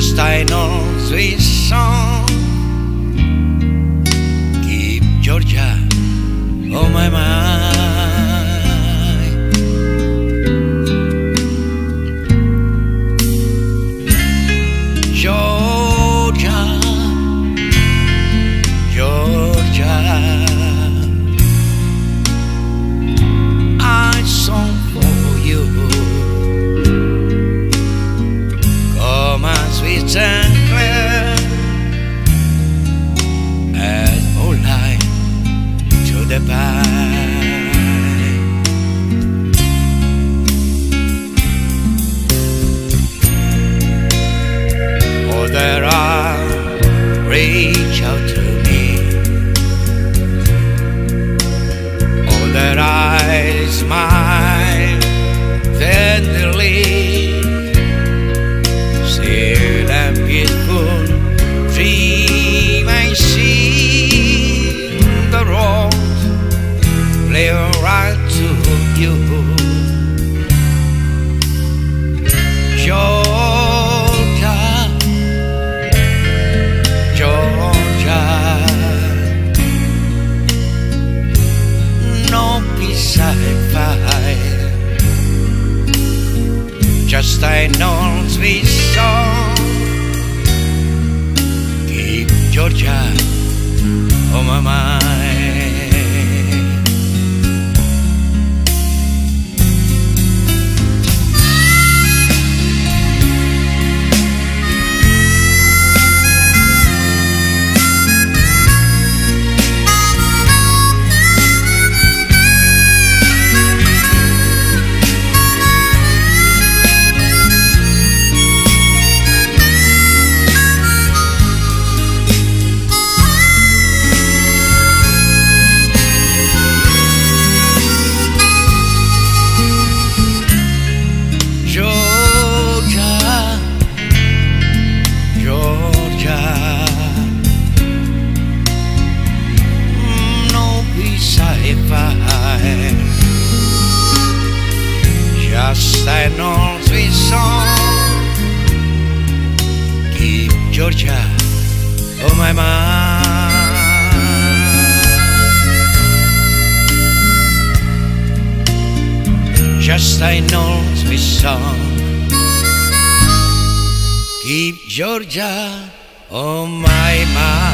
just I know this song io Georgia Georgia non pensare mai già stai non svisso di Georgia oh mamma. Peace I find, just an old sweet song. Keep Georgia on my mind. just I know sweet song. Keep Georgia on oh my mind.